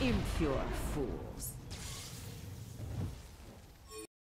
Impure fools.